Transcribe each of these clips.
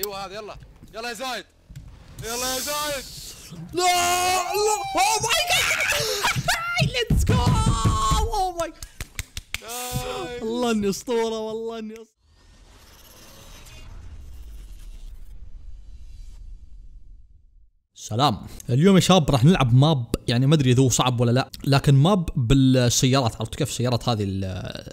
أيوه هذا يلا. يلا يا زايد. يلا يا زايد. لا لا. oh my god let's go oh my. والله إني أسطورة والله إني أسطورة. سلام. اليوم يا شباب راح نلعب map يعني ما أدري إذا هو صعب ولا لا لكن map بالسيارات. عرفت كيف السيارات هذه؟ ال-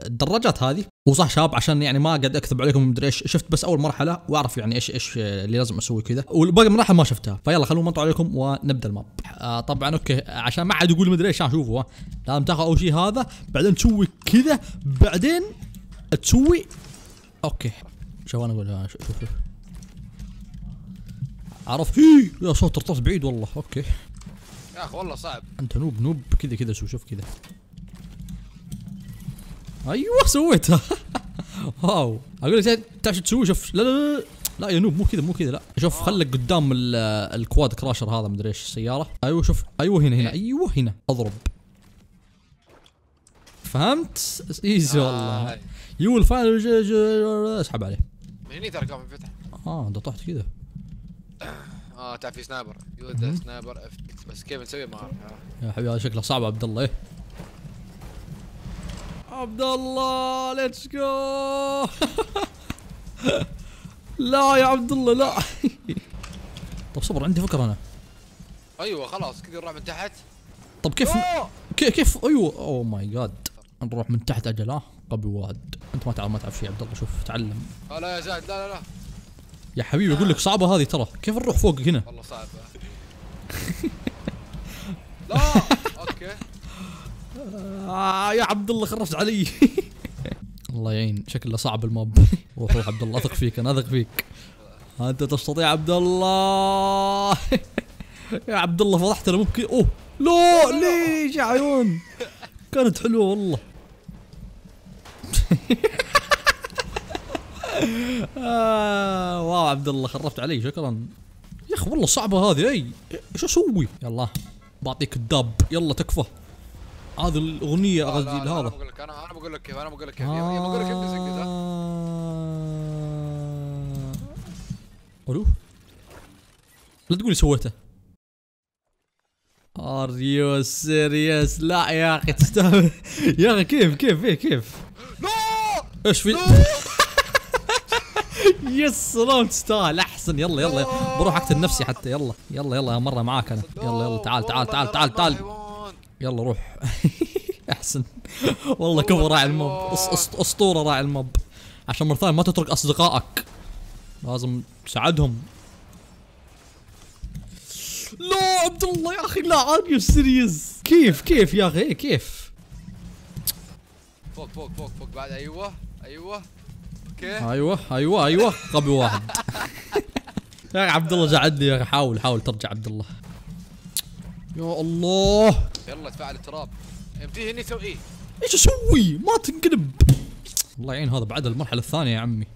الدراجات هذه. وصح شباب عشان يعني ما قد أكذب عليكم مدري إيش شفت بس أول مرحلة وأعرف يعني إيش إيش اللي لازم أسوي كذا. والباقي المراحل ما شفتها. فيلا خلونا نطلع عليكم ونبدأ ال map. آه طبعا okay. عشان ما حد يقول مدري إيش شوفوا. لازم تاخذ أول شيء هذا بعدين تسوي كذا بعدين تسوي okay. شوف أنا أقول؟ شوف شوف عرفت؟ هي يا صوت رطبت بعيد والله. okay. يا أخي والله صعب. أنت noob noob. كذا كذا شوف شوف كذا. أيوه سويتها. wow. أقول لك تعرف شو تسوي؟ شوف. لا لا لا لا. يا noob مو كذا مو كذا لا. شوف خلك قدام ال- ال Quadcrasher هذا مدري إيش السيارة. أيوه شوف. أيوه هنا هنا. أيوه هنا. أضرب. فهمت؟ easy والله. آه. يو ال final أسحب عليه. من هني ترى كان فتح آه أنت طحت كذا. آه تعرف في sniper يود sniper اف بس كيف نسوي ما اعرف آه. يا حبيبي هذا شكله صعب عبد الله. إيه؟ عبد الله let's go لا يا عبد الله لا. طب صبر عندي فكرة أنا. أيوه خلاص كذا نروح من تحت. طب كيف! كيف كيف؟ أيوه. oh my god نروح من تحت أجل ها؟ قبل واد أنت ما تعرف ما تعرف شيء عبد الله شوف تعلم. آه لا يا زايد لا لا لا. يا حبيبي أقول لك صعبة هذه ترى. كيف نروح فوق هنا؟ والله صعب لا! okay. آه يا عبد الله خرجت علي. الله يعين. شكله صعب الموب. روح روح عبد الله أثق فيك أنا أثق فيك. أنت تستطيع عبد الله. يا عبد الله فضحتنا ممكن أوه! لا! ليش يا عيون؟ كانت حلوة والله. آه واو عبد الله خربت علي شكرا. يا أخي والله صعبة هذه إي إيش أسوي؟ يلا بعطيك الدب يلا تكفى. هذه الأغنية لا، أنا هذا. بقول لك أنا أنا بقول لك كيف أنا بقول لك كيف. يلا يلا بقول لك كيف آه. ألو؟ لا تقولي سويته. are you serious لا يا أخي تستاهل. يا أخي كيف كيف كيف؟ لا! إيش في؟ يا سلام تستاهل احسن يلا يلا. بروح أقتل نفسي حتى. يلا يلا يلا. مرة معاك أنا. يلا يلا. تعال تعال تعال تعال تعال. يلا روح. أحسن. والله كفو راعي ال mob. أسطورة راعي ال mob. عشان مرة ثانية ما تترك أصدقائك. لازم تساعدهم. لا عبد الله يا أخي لا. are you serious كيف كيف يا أخي؟ إيه كيف؟ فوق فوق فوق فوق. بعد أيوه أيوه. okay. أيوه أيوه أيوه. غبي واحد. يا عبد الله زعلني يا حاول حاول ترجع عبد الله يا الله. يلا تفعل التراب. يمتي هني سوي إيه؟ إيش أسوي؟ ما تنقلب. الله يعين هذا بعد المرحلة الثانية يا عمي.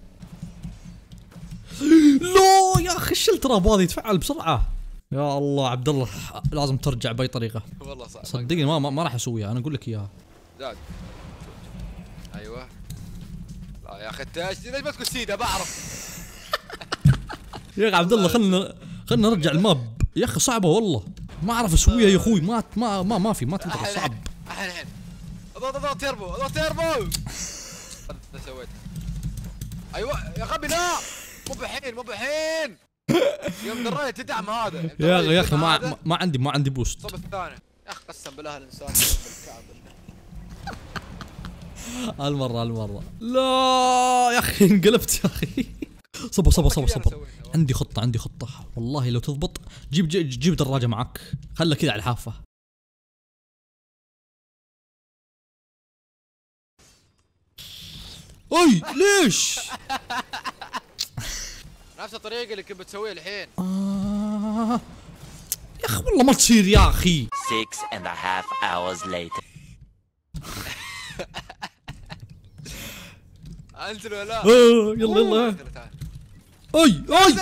لا يا أخي إيش التراب هذا يتفعل بسرعة. يا الله عبد الله لازم ترجع بأي طريقة. والله صعب. صدقني ما ما, ما راح أسويها. أنا أقول لك إياها. زاد. أيوه. يا أخي انت ليش ما تقول سيدا بعرف يا أخي عبد الله خلنا خلنا نرجع ال map. يا أخي صعبة والله. ما أعرف اسويها يا أخوي. ما ما ما, ما في ما تقدر صعب. الحين الحين اضغط أضغط تيربو أضغط تيربو أنا سويت. أيوه يا غبي لا. مو بحين مو بحين. يوم دريت تدعم هذا. يا أخي يا أخي ما, ما- عندي ما عندي boost. الثاني. يا أخي قسم بالله الإنسان هالمرة هالمرة. لا يا أخي انقلبت يا أخي. صبر صبر صبر صبر. عندي خطة عندي خطة. والله لو تضبط جيب جيب, جيب دراجة معك خلها كذا على الحافة. اي ليش؟ نفس الطريقة اللي كنت بتسويها الحين. آه. يا أخي والله ما تصير يا أخي. Six and a half hours later. أنزل ولا يلا يلا. أي أي.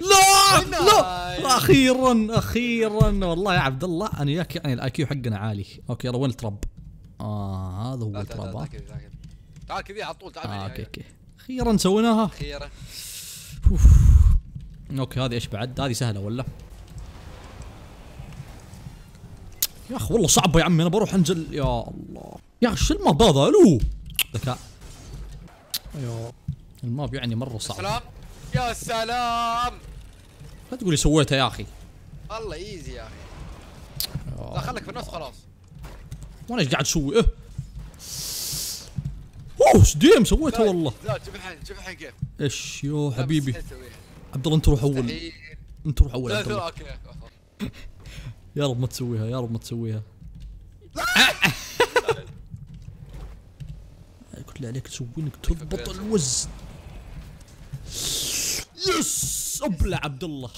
لا. لا. أخيرا أخيرا. والله يا عبد الله أنا وياك يعني ال IQ حقنا عالي. okay يلا وين ال trap؟ آه هذا هو ال trap. تعال كذا على طول تعال آه معي. okay okay. أخيرا سويناها. أخيرا. okay هذه إيش بعد؟ هذه سهلة ولا؟ يا أخي والله صعبة يا عمي. أنا بروح أنزل. يا الله. يا أخي شو ال map هذا ألو. ذكاء. يا ال map يعني مرة صعب. سلام يا سلام. لا تقولي سويتها يا أخي. والله easy يا أخي. لا خليك في النص خلاص. وأنا إيش قاعد أسوي؟ آه أوه سديم سويتها والله. لا شوف الحين شوف الحين كيف. إيش يو حبيبي. عبد الله انت روح أول. انت روح أول عبد الله. يا رب ما تسويها يا رب ما تسويها. لي عليك تسوي انك تضبط الوزن يس! أبلع عبد الله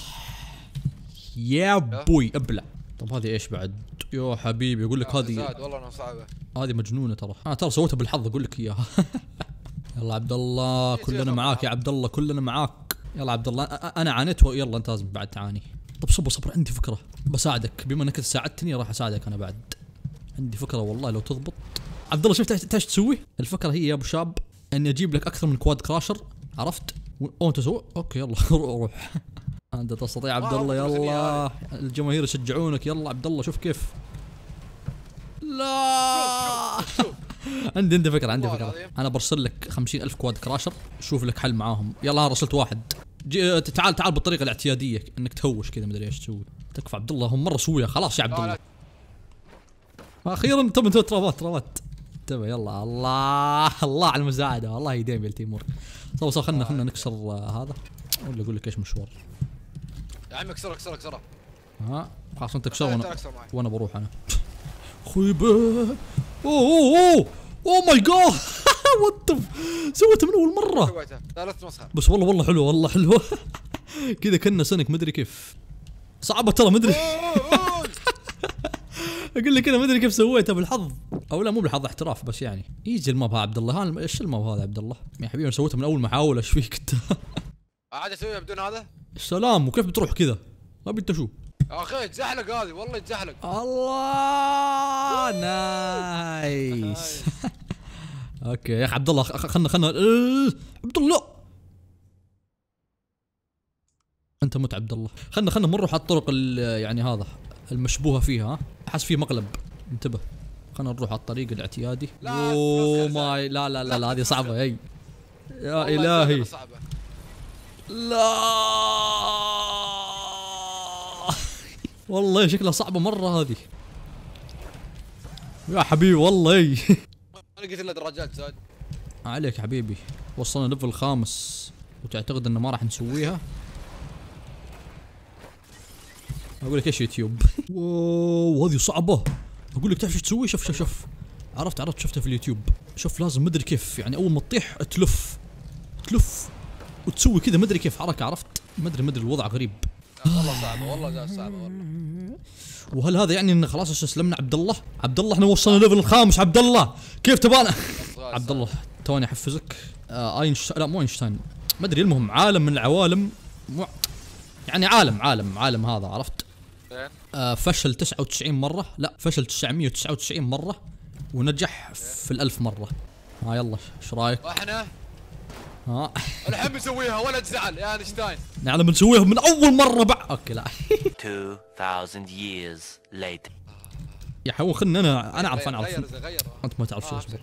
يا بوي أبلع. طب هذه إيش بعد؟ يا حبيبي أقول لك هذه والله إنها صعبة. هذه مجنونة ترى. أنا ترى سويتها بالحظ أقول لك إياها. يلا عبد الله كلنا معاك يا عبد الله كلنا معاك. يلا عبد الله أنا عانيت يلا انت لازم بعد تعاني. طب صبر صبر عندي فكرة. بساعدك. بما إنك ساعدتني راح أساعدك أنا بعد. عندي فكرة والله لو تضبط. عبد الله شفت إيش تسوي؟ الفكرة هي يا أبو الشباب إني أجيب لك أكثر من Quadcrasher عرفت؟ أو انت سوي okay يلا روح أنت تستطيع عبد الله يلا. الجماهير يشجعونك يلا عبد الله شوف كيف. لا! عندي عندي فكرة عندي فكرة. أنا برسل لك خمسين ألف Quadcrasher شوف لك حل معاهم. يلا أنا رسلت واحد. جي تعال تعال بالطريقة الاعتيادية إنك تهوش كذا مدري إيش تسوي. تكفى عبد الله هم مرة سويها خلاص يا عبد الله. أخيرا تم trap ات trap ات. انتبه يلا. الله. الله على المساعدة. والله يديم يا تيمور. طب صار خلنا خلنا نكسر هذا. ولا أقول لك إيش مشوار؟ يا عمي اكسرها اكسرها اكسرها ها؟ خلاص أنت وأنا أكسر معي. وأنا بروح أنا. خيبه أوه أوه أوه. oh my god. what سويتها من أول مرة. سويتها ثالث نسخة. بس والله والله حلوة والله حلوة. كذا كنا سنك مدري كيف. صعبة ترى مدري. أقول لك أنا مدري كيف سويتها بالحظ. أو لا مو بالحظ احتراف بس يعني. يجي ال map عبد الله. ها إيش ال map هذا عبد الله؟ يا حبيبي أنا سويتها من أول محاولة إيش فيك أنت؟ عاد اسويها بدون هذا؟ السلام وكيف بتروح كذا؟ أبي أنت شو؟ يا أخي تزحلق هذه والله تزحلق. الله nice. okay يا أخي عبد الله خلنا خلنا. إيه، عبد الله. أنت مت عبد الله. خلنا خلنا نروح على الطرق ال- يعني هذا. المشبوهة فيها. ها أحس في مقلب. انتبه. خلنا نروح على الطريق الاعتيادي. لا، أوه ماي لا لا لا لا هذه صعبة هي. يا إلهي. صعبة. لا. والله شكلها صعبة مرة هذه. يا حبيبي والله. ما لقيت إلا دراجات زايد. عليك حبيبي. وصلنا level خامس. وتعتقد إنه ما راح نسويها. أقول لك إيش يوتيوب؟ wow هذه صعبة. أقول لك تعرف إيش تسوي؟ شوف شوف شوف. عرفت عرفت شفتها في اليوتيوب. شوف لازم مدري كيف. يعني أول ما تطيح تلف. تلف وتسوي كذا مدري كيف. حركة عرفت؟ مدري مدري الوضع غريب. والله صعبه والله صعبه والله. وهل هذا يعني إن خلاص استسلمنا عبد الله؟ عبد الله إحنا وصلنا level الخامس. عبد الله كيف تبانا؟ عبد الله توني أحفزك. آه اينشتاين لا مو أينشتاين. ما ادري المهم عالم من العوالم. مو يعني عالم عالم عالم هذا عرفت؟ آه فشل 99 مرة. لا فشل 999 مرة ونجح في الألف مرة. ها يلا إيش رأيك؟ وإحنا ها؟ الحين بنسويها ولا تزعل يا أينشتاين. نعلم بنسويها من أول مرة بعد. okay لا. 2,000 years later. يا حيوان خلنا أنا أنا أعرف أنا أعرف. أنت ما تعرف شيء آه، اصبر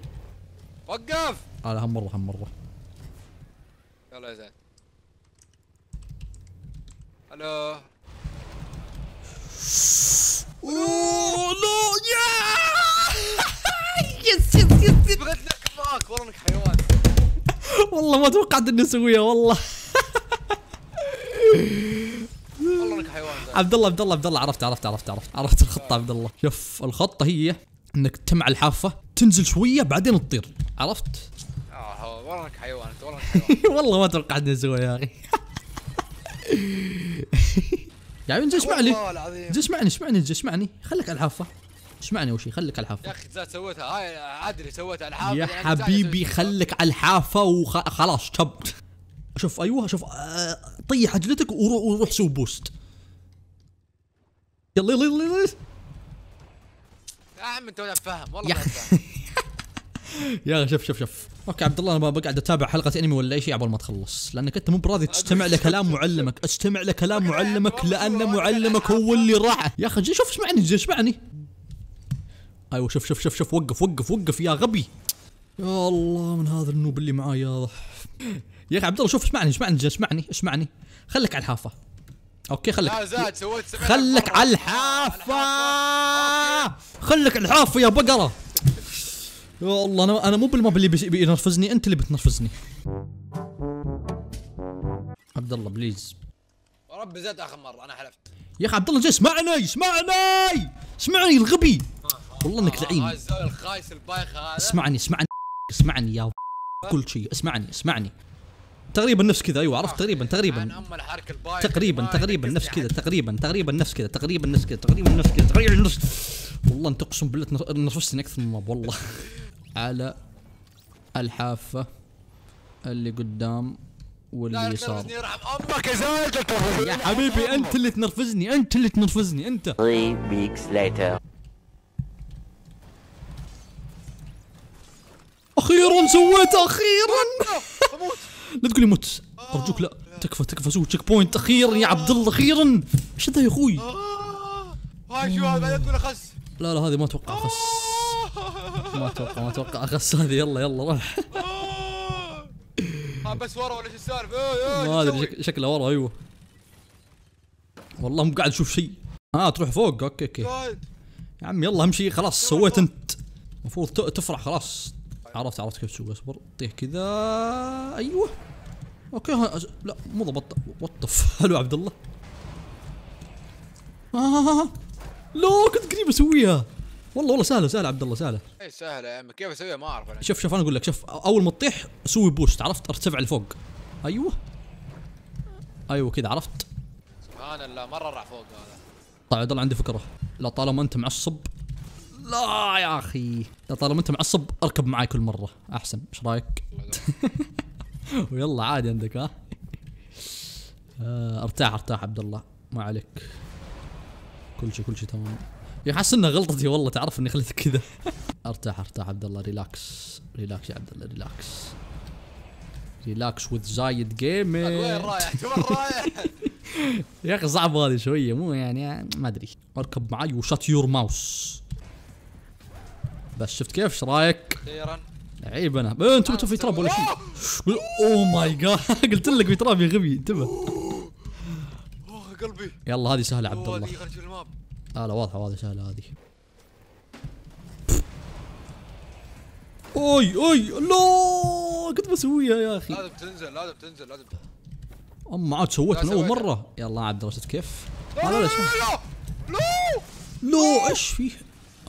وقف! هذا هم مرة هم مرة. يلا يا زين. ألو اوه لا يا yes yes yes بغيت لك معاك والله إنك حيوان. والله ما توقعت إني أسويها والله. والله إنك حيوان. زين. عبد الله عبد الله عبد الله. عرفت عرفت عرفت عرفت عرفت الخطة عبد الله. شوف الخطة هي إنك تمع الحافة تنزل شوية بعدين تطير. عرفت؟ آه والله إنك حيوان أنت والله حيوان. والله ما توقعت إني أسويها يا أخي. يا عمي اسمع لي والله العظيم. جي اسمعني اسمعني جي اسمعني خليك على الحافة. اسمعني وشي خليك على يا الحافه أخي زاد سويتها هاي عادل سويتها الحافظ يا يعني حبيبي خليك على الحافة وخلاص شب. شوف أيوه شوف آه، طيح عجلتك وروح وروح سوي boost. يلا يلا يلا, يلا. يا عم أنت ولا فاهم والله يا ما فاهم. يا أخي شوف شوف شوف. okay عبد الله أنا بقعد أتابع حلقة أنمي ولا أي شيء قبل ما تخلص لأنك أنت مو براضي تستمع لكلام معلمك أستمع لكلام معلمك لأن معلمك هو اللي راح. يا أخي شوف اسمعني اسمعني أيوه شوف شوف شوف شوف وقف وقف وقف يا غبي. يا الله من هذا ال noob اللي معايا يا أخي عبد الله شوف اسمعني اسمعني اسمعني اسمعني خليك على الحافة. okay خليك. لا زايد سويت مرة. على الحافة. خلك على الحافة يا بقرة. يا الله أنا أنا مو بال map اللي بينرفزني أنت اللي بتنرفزني. عبد الله please ربي زايد آخر مرة أنا حلفت. يا أخي عبد الله جاي اسمعني اسمعني اسمعني الغبي. والله إنك آه، هاي لعين الزول الخايس البايخ هذا. اسمعني اسمعني اسمعني يا كل شيء. اسمعني اسمعني. تقريبا نفس كذا أيوه عرفت تقريبا تقريبا. تقريبا تقريبا نفس كذا. تقريبا تقريبا نفس كذا تقريبا نفس كذا تقريبا نفس كذا تقريبا نفس والله أنت أقسم بالله نرفزتني أكثر من والله. على الحافة اللي قدام واللي يسار تنرفزني يرحم أمك يا. يا حبيبي أنت اللي تنرفزني أنت اللي تنرفزني أنت. Three weeks later. أخيرا سويته أخيرا. لا تقولي مت أرجوك لا. تكفى تكفى. سوي checkpoint أخيرا يا عبد الله أخيرا. إيش ذا يا أخوي؟ آه. هاي شو هذا؟ بعدين تقول أخس. لا لا هذه ما أتوقع أخس. ما أتوقع ما أتوقع. اخس هذه يلا يلا روح. ها بس ورا ولا شو السالفة؟ ما أدري شكله ورا أيوه. والله مو قاعد أشوف شيء. آه تروح فوق. okay okay. يا عم يلا أهم شيء خلاص سويت أنت. المفروض تفرح خلاص. عرفت عرفت كيف تسوي. اصبر. طيح كذا. أيوه. okay لا مو ضبط. وطف حلو عبد الله. آه لا كنت قريب أسويها. والله والله سهلة سهلة عبد الله سهلة. إيه سهلة يا عمي. كيف اسويها ما أعرف أنا. شوف شوف أنا أقول لك شوف أول ما تطيح سوي boost عرفت؟ ارتفع لفوق. أيوه. أيوه كذا عرفت؟ سبحان الله مرة راح فوق هذا. طيب عبد الله عندي فكرة. لا طالما أنت معصب لا يا أخي. لا طالما أنت معصب أركب معاي كل مرة. أحسن. إيش رأيك؟ ويلا عادي عندك ها؟ آه، أرتاح أرتاح عبد الله. ما عليك. كل شيء كل شيء تمام. يا حس انها غلطتي والله تعرف إني خليتك كذا. أرتاح أرتاح عبد الله relax relax يا عبد الله relax relax with زايد when gaming رايح وين رايح؟ يا أخي صعب هذه شوية مو يعني ما أدري. أركب معي و shut your mouth بس شفت كيف؟ إيش رأيك؟ أخيرا عيب أنا. إيه، انت انت في trap ولا شيء؟ oh my god قلت لك في trap يا غبي انتبه. أوه قلبي. يلا هذه سهلة عبد الله. لا لا واضحة هذه سهله هذه. أوي أوي لا كنت بسويها يا أخي. لازم تنزل لازم تنزل لازم أما عاد سويت من أول. مرة. يلا عاد درست كيف. لا لا لا لا لا إيش فيه؟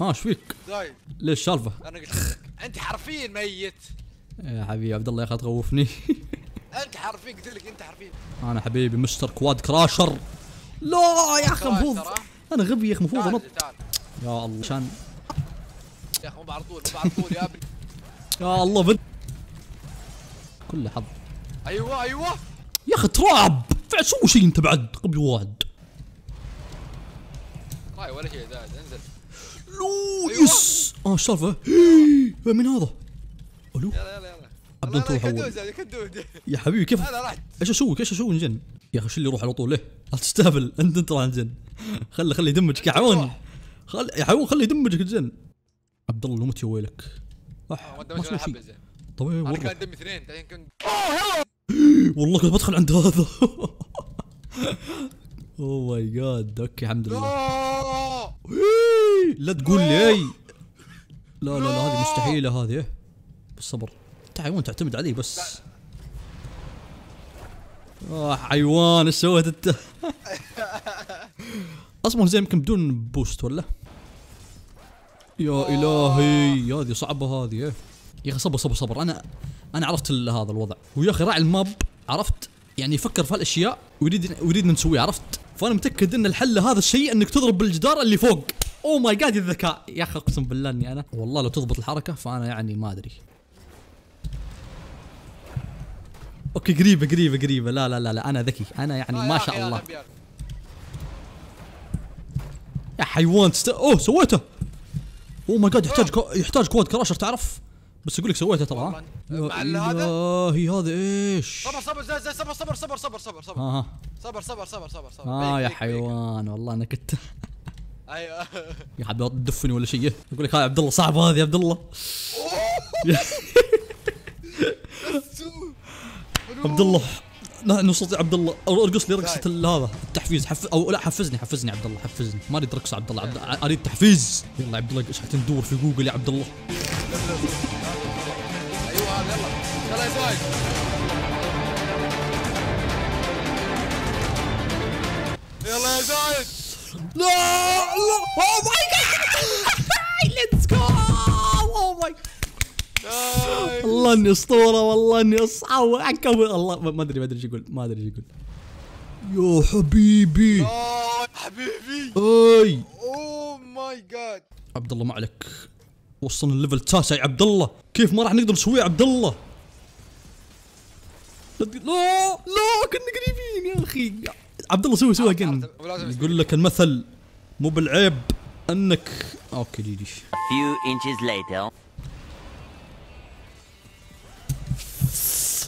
آه إيش فيك؟ زايد ليش السالفه؟ أنا قلت لك أنت حرفيا ميت. يا حبيبي عبد الله يا أخي تخوفني. أنت حرفيا قلت لك أنت حرفيا. أنا حبيبي مستر كواد كراشر. لا يا أخي المفروض. أنا غبي يا أخي المفروض أنط. يا الله عشان يا أخي مو بعد طول مو بعد طول يا ابني يا الله بد كله حظ. أيوه أيوه. يا أخي تراب. سوي شيء أنت بعد؟ غبي واحد. هاي ولا شيء زايد انزل لو أيوة. يس. آه إيش السالفه؟ من هذا؟ ألو. يلا يلا يلا. عبد الله يا حبيبي كيف؟ إيش أسوي؟ إيش أسوي؟ نجن يا أخي شو اللي يروح على طول؟ ليه؟ لا تستهبل. انت أنت راح نجن خلي خلي يدمجك. يا حيوان روح. خل يا حيوان خلي يدمجك الجن. عبد الله لو مت يا ويلك. أح ما ما سوى شيء. طيب أنا والله. كان دمي اثنين بعدين كان والله كنت بدخل عند هذا. اوه ماي جاد أوكي الحمد لله. لا تقول لي أي. لا لا لا هذه مستحيلة هذه. إيه. بالصبر. انت حيوان تعتمد علي بس. حيوان إيش سويت أنت؟ أصلا زي يمكن بدون boost ولا؟ يا إلهي هذه صعبة هذه إيه. يا أخي صبر صبر صبر. أنا أنا عرفت هذا الوضع. ويا أخي راعي ال map عرفت؟ يعني يفكر في هالأشياء ويريد ويريد نسويها عرفت؟ فأنا متأكد إن الحل هذا الشيء إنك تضرب بالجدار اللي فوق. oh my god الذكاء يا أخي أقسم بالله إني أنا والله لو تضبط الحركة فأنا يعني ما أدري. okay قريبة قريبة قريبة. لا لا لا لا أنا ذكي. أنا يعني ما شاء الله. يا حيوان تست... أوه سويته. oh my god يحتاج كو... يحتاج Quadcrasher تعرف؟ بس أقول لك سويته ترى مع هذا؟ هذا إيش؟ صبر صبر زي صبر صبر صبر صبر صبر صبر. ها صبر صبر صبر صبر صبر. آه يا. حيوان والله أنا كنت أيوه. يا حبيبي تدفني ولا شيء. يقول لك هاي عبد الله صعب هذه يا عبد الله. عبد الله لا نصرت يا عبد الله ارقص لي رقصة ال- هذا التحفيز. حف أو لا حفزني حفزني عبد الله حفزني. ما أريد رقصة عبد الله عبد أريد تحفيز. يلا يا عبد الله إيش حتندور في جوجل يا عبد الله أيوه يلا يلا يا زايد. يلا يا زايد لا لا oh my god والله إني أسطورة والله إني أصعب. عنكبوت الله ما أدري ما أدري إيش يقول ما أدري إيش يقول. يا حبيبي. آه، حبيبي. أي. oh my god عبد الله ما عليك. وصلنا ال level التاسع يا عبد الله كيف ما راح نقدر نسويه يا عبد الله لا لا لا كنا قريبين يا أخي. عبد الله سوي سوي كن يقول لك المثل مو بالعيب إنك okay GG. Few inches later.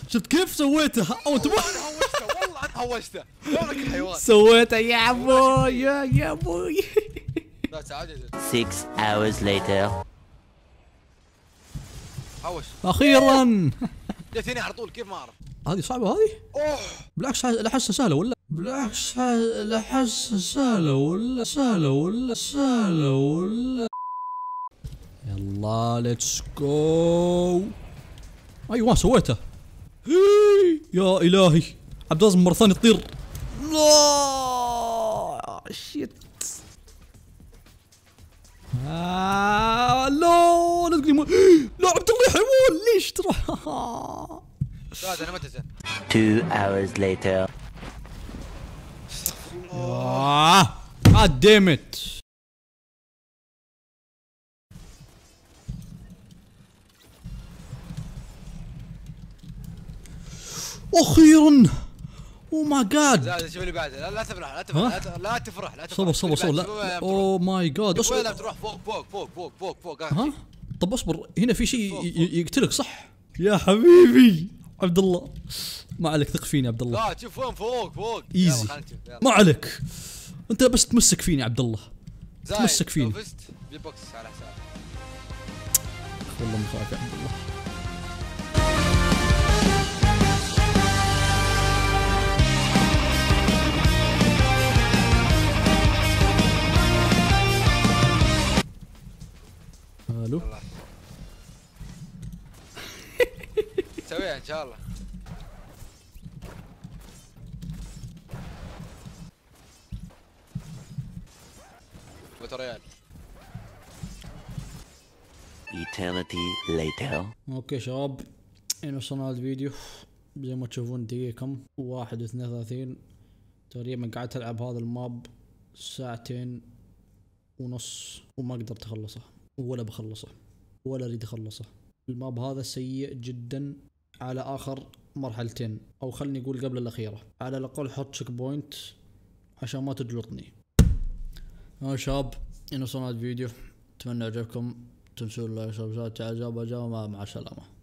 شفت كيف سويته؟ أو أنا هوشته والله أنا هوشته. لونك حيوان. سويته يا أبوي يا يا أبوي. لا تعال يا زين. Six hours later. هوش أخيرا. جت هنا على طول كيف ما أعرف. هذه صعبة هذه؟ أوه. بالعكس احسها سهلة ولا؟ بالعكس احسها سهلة ولا؟ سهلة ولا؟ سهلة ولا؟ يلا let's go أيوه سويته. يا إلهي. عبد الله مرة ثانية تطير. لا shit. آه لا لا تقولي مو- لا عبد الله حيوان ليش تروح زايد أنا زين. Two hours later. God damn it. أخيرا oh my god زايد شوف اللي بعده. لا لا تفرح لا؟ تفرح لا لا تفرح لا تفرح. صبر صبر صبر لا. oh my god وين لا تروح فوق فوق فوق فوق فوق فوق ها؟ طب أصبر هنا في شيء يقتلك صح؟ يا حبيبي. عبد الله. ما عليك ثق فيني عبد الله. لا تشوف وين فوق فوق. يلا. ما عليك. أنت بس تمسك فيني عبد الله. تمسك فيني. والله مخاف يا عبد الله. ألو. سويها إن شاء الله. Eternity later. okay شباب هنا وصلنا الفيديو. زي ما تشوفون دقيقة كم واحد واثنين وثلاثين. تقريبا قعدت العب هذا ال map ساعتين ونص وما قدرت أخلصه. ولا بخلصه ولا أريد أخلصه. ال map هذا سيء جدا على آخر مرحلتين. أو خلني أقول قبل الأخيرة. على الأقل حط checkpoint عشان ما تجلطني. يا شباب هنا وصلنا الفيديو أتمنى عجبكم تنسوا ال like وال subscribe تعال مع السلامة.